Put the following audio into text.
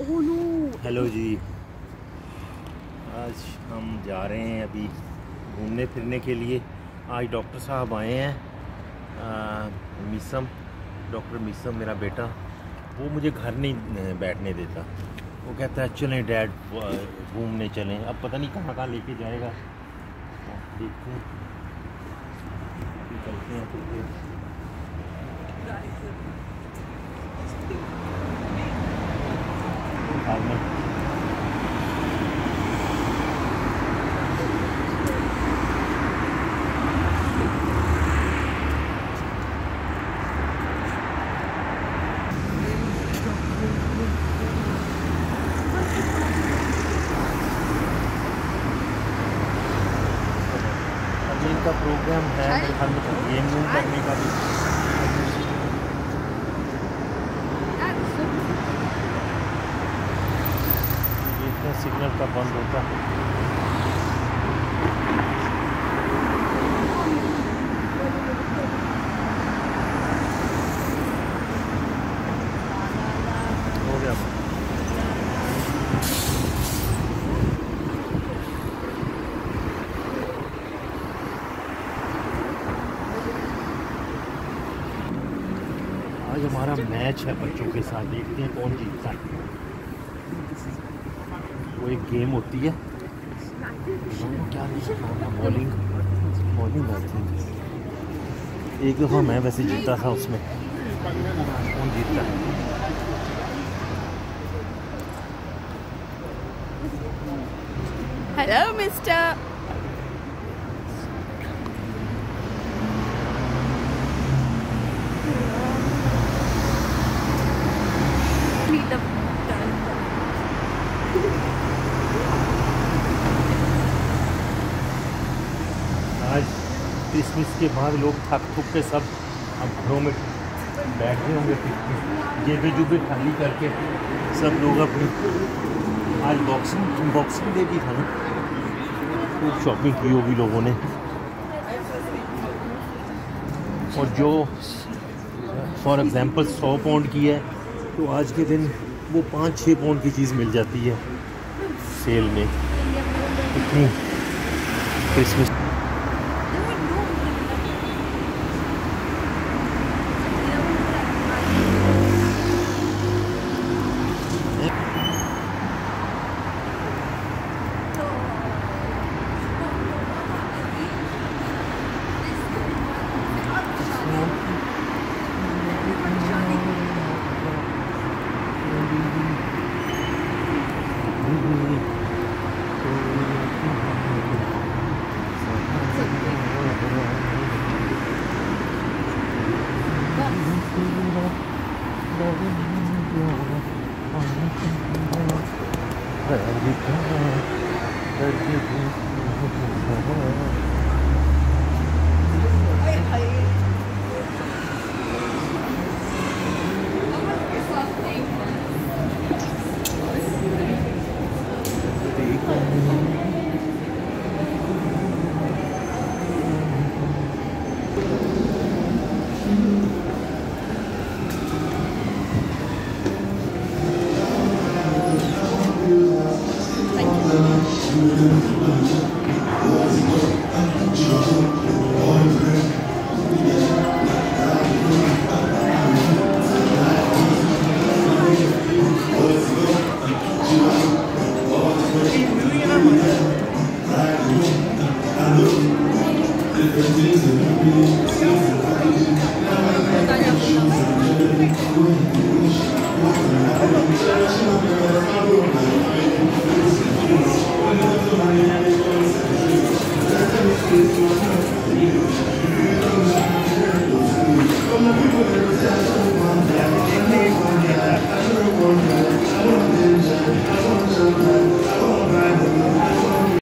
Oh. Hello जी। आज हम जा रहे हैं अभी घूमने फिरने के लिए। आज डॉक्टर साहब आए हैं मिसम, डॉक्टर मिसम मेरा बेटा। वो मुझे घर नहीं बैठने देता। वो कहता है, चलें डैड घूमने चलें। अब पता नहीं कहाँ कहाँ लेके जाएगा। देखते हैं। चलते हैं अभी प्रोग्राम है मेरे ख्याल गेम करने का भी That's so देखते हैं सिग्नल का बंद होता है। आज हमारा मैच है बच्चों के साथ, देखते हैं कौन जीतता है। वो एक गेम होती है। क्या बॉलिंग बॉलिंग आई थिंक एक दफ़ा मैं वैसे जीता था उसमें। कौन जीतता है? Mister. Meet the आज क्रिसमस के बाद लोग थक थक के सब अब घरों में बैठे होंगे जेबे जुबे खाली करके सब लोग अपनी आज बॉक्सिंग बॉक्सिंग डे भी था ना। खूब शॉपिंग की होगी लोगों ने। और जो फॉर एग्ज़ाम्पल सौ पाउंड की है तो आज के दिन वो पाँच छः पाउंड की चीज़ मिल जाती है सेल में। इतनी Christmas Let it be. Let it you.